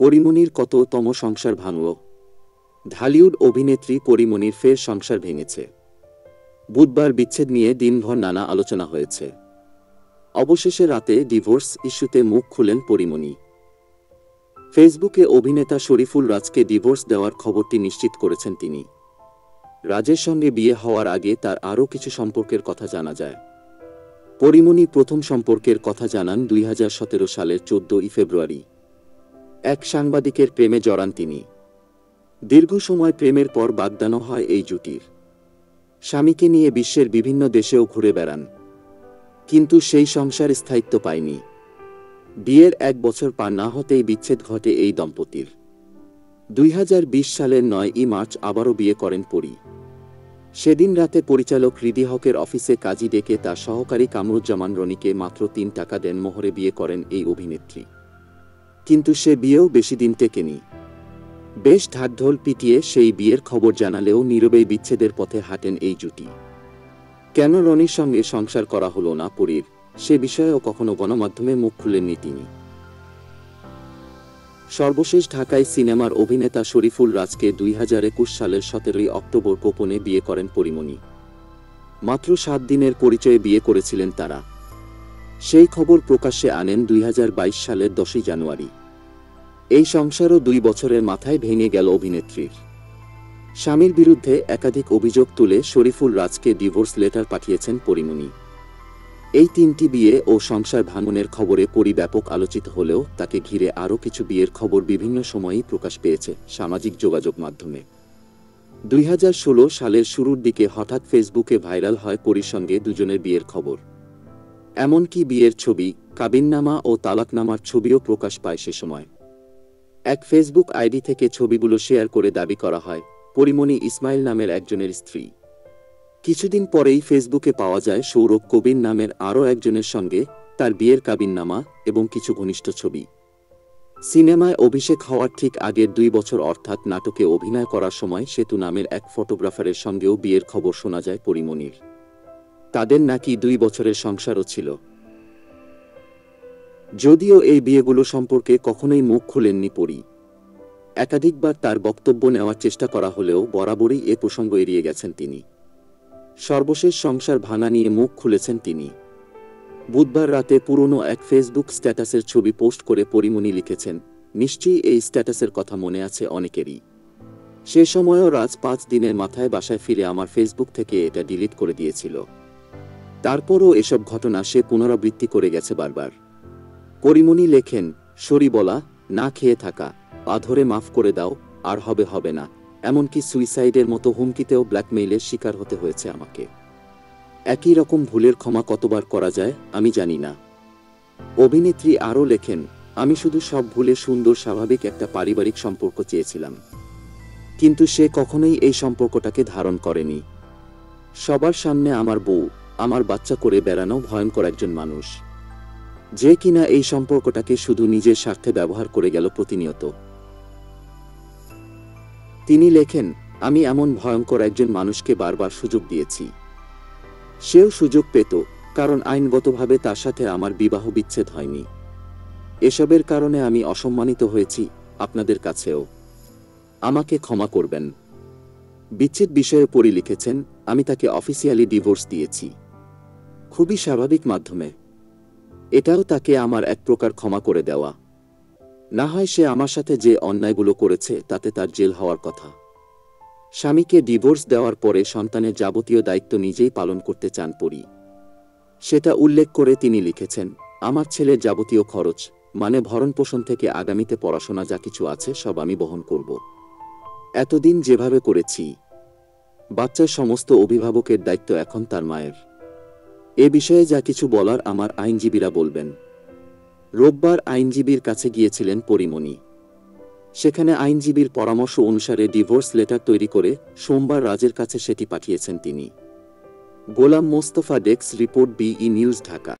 পরিমণির কততম সংসার ভাঙল। ঢালিউড অভিনেত্রী পরিমণির ফের সংসার ভেঙেছে। বুধবার বিচ্ছেদ নিয়ে দিনভর নানা আলোচনা হয়েছে। অবশেষে রাতে ডিভোর্স ইস্যুতে মুখ খুলেন পরিমণি। ফেসবুকে অভিনেতা শরীফুল রাজকে ডিভোর্স দেওয়ার খবরটি নিশ্চিত করেছেন তিনি। রাজের সঙ্গে বিয়ে হওয়ার আগে তার আরও কিছু সম্পর্কের কথা জানা যায়। পরিমণি প্রথম সম্পর্কের কথা জানান দুই হাজার সতেরো সালের চোদ্দই ফেব্রুয়ারি। এক সাংবাদিকের প্রেমে জড়ান তিনি। দীর্ঘ সময় প্রেমের পর বাগদানো হয় এই জুটির। স্বামীকে নিয়ে বিশ্বের বিভিন্ন দেশেও ঘুরে বেড়ান। কিন্তু সেই সংসার স্থায়িত্ব পায়নি। বিয়ের এক বছর পার না হতেই বিচ্ছেদ ঘটে এই দম্পতির। দুই হাজার বিশ সালের নয় ই মার্চ আবারও বিয়ে করেন পরি। সেদিন রাতে পরিচালক হৃদি হকের অফিসে কাজী ডেকে তার সহকারী কামরুজ্জামান রনিকে মাত্র তিন টাকা দেন মোহরে বিয়ে করেন এই অভিনেত্রী। কিন্তু সে বিয়েও বেশি দিন টেকেনি। বেশ ঢাকঢোল পিটিয়ে সেই বিয়ের খবর জানালেও নীরবেই বিচ্ছেদের পথে হাঁটেন এই জুটি। কেন রনির সঙ্গে সংসার করা হলো না পরীর, সে বিষয়েও কখনো গণমাধ্যমে মুখ খুলেননি তিনি। সর্বশেষ ঢাকায় সিনেমার অভিনেতা শরীফুল রাজকে দুই হাজার একুশ সালের সতেরোই অক্টোবর গোপনে বিয়ে করেন পরিমণি। মাত্র সাত দিনের পরিচয়ে বিয়ে করেছিলেন তারা। সেই খবর প্রকাশ্যে আনেন দুই হাজার বাইশ সালের দশই জানুয়ারি। এই সংসারও দুই বছরের মাথায় ভেঙে গেল অভিনেত্রীর। স্বামীর বিরুদ্ধে একাধিক অভিযোগ তুলে শরীফুল রাজকে ডিভোর্স লেটার পাঠিয়েছেন পরিমণি। এই তিনটি বিয়ে ও সংসার ভাঙনের খবরে পরিব্যাপক আলোচিত হলেও তাকে ঘিরে আরও কিছু বিয়ের খবর বিভিন্ন সময়েই প্রকাশ পেয়েছে সামাজিক যোগাযোগ মাধ্যমে। দুই হাজার ষোলো সালের শুরুর দিকে হঠাৎ ফেসবুকে ভাইরাল হয় পরির সঙ্গে দুজনের বিয়ের খবর। এমনকি বিয়ের ছবি, কাবিননামা ও তালাকনামার ছবিও প্রকাশ পায় সে সময়। এক ফেসবুক আইডি থেকে ছবিগুলো শেয়ার করে দাবি করা হয়, পরিমণি ইসমাইল নামের একজনের স্ত্রী। কিছুদিন পরেই ফেসবুকে পাওয়া যায় সৌরভ কবির নামের আরও একজনের সঙ্গে তার বিয়ের কাবিননামা এবং কিছু ঘনিষ্ঠ ছবি। সিনেমায় অভিষেক হওয়ার ঠিক আগের দুই বছর অর্থাৎ নাটকে অভিনয় করার সময় সেতু নামের এক ফটোগ্রাফারের সঙ্গেও বিয়ের খবর শোনা যায় পরিমণির। তাদের নাকি দুই বছরের সংসারও ছিল। যদিও এই বিয়েগুলো সম্পর্কে কখনোই মুখ খুলেননি পরি। একাধিকবার তার বক্তব্য নেওয়ার চেষ্টা করা হলেও বরাবরই এ প্রসঙ্গ এড়িয়ে গেছেন তিনি। সর্বশেষ সংসার ভাঙা নিয়ে মুখ খুলেছেন তিনি। বুধবার রাতে পুরনো এক ফেসবুক স্ট্যাটাসের ছবি পোস্ট করে পরিমণি লিখেছেন, নিশ্চয়ই এই স্ট্যাটাসের কথা মনে আছে অনেকেরই। সে সময়ও রাজ পাঁচ দিনের মাথায় বাসায় ফিরে আমার ফেসবুক থেকে এটা ডিলিট করে দিয়েছিল। তারপরও এসব ঘটনা সে পুনরাবৃত্তি করে গেছে বারবার। পরিমণি লেখেন, সরি বলা, না খেয়ে থাকা পা ধরে মাফ করে দাও, আর হবে হবে না। এমনকি সুইসাইডের মতো হুমকিতেও ব্ল্যাকমেইলের শিকার হতে হয়েছে আমাকে। একই রকম ভুলের ক্ষমা কতবার করা যায়, আমি জানি না। অভিনেত্রী আরও লেখেন, আমি শুধু সব ভুলে সুন্দর, স্বাভাবিক একটা পারিবারিক সম্পর্ক চেয়েছিলাম। কিন্তু সে কখনোই এই সম্পর্কটাকে ধারণ করেনি। সবার সামনে আমার বউ, আমার বাচ্চা করে বেড়ানো ভয়ঙ্কর একজন মানুষ। যে কিনা এই সম্পর্কটাকে শুধু নিজের স্বার্থে ব্যবহার করে গেল প্রতিনিয়ত। তিনি লেখেন, আমি এমন ভয়ঙ্কর একজন মানুষকে বারবার সুযোগ দিয়েছি। সেও সুযোগ পেত, কারণ আইনগতভাবে তার সাথে আমার বিবাহ বিচ্ছেদ হয়নি। এসবের কারণে আমি অসম্মানিত হয়েছি আপনাদের কাছেও। আমাকে ক্ষমা করবেন। বিচ্ছেদ বিষয়ে পড়ি লিখেছেন, আমি তাকে অফিসিয়ালি ডিভোর্স দিয়েছি। খুবই স্বাভাবিক মাধ্যমে। এটাও তাকে আমার এক প্রকার ক্ষমা করে দেওয়া। না হয় সে আমার সাথে যে অন্যায়গুলো করেছে, তাতে তার জেল হওয়ার কথা। স্বামীকে ডিভোর্স দেওয়ার পরে সন্তানের যাবতীয় দায়িত্ব নিজেই পালন করতে চান পড়ি সেটা উল্লেখ করে তিনি লিখেছেন, আমার ছেলের যাবতীয় খরচ মানে ভরণ পোষণ থেকে আগামীতে পড়াশোনা যা কিছু আছে, সব আমি বহন করব। এতদিন যেভাবে করেছি, বাচ্চার সমস্ত অভিভাবকের দায়িত্ব এখন তার মায়ের। এ বিষয়ে যা কিছু বলার আমার আইনজীবীরা বলবেন। রোববার আইনজীবীর কাছে গিয়েছিলেন পরিমণি। সেখানে আইনজীবীর পরামর্শ অনুসারে ডিভোর্স লেটার তৈরি করে সোমবার রাজের কাছে সেটি পাঠিয়েছেন তিনি। গোলাম মোস্তফা ডেক্স রিপোর্ট বিই নিউজ, ঢাকা।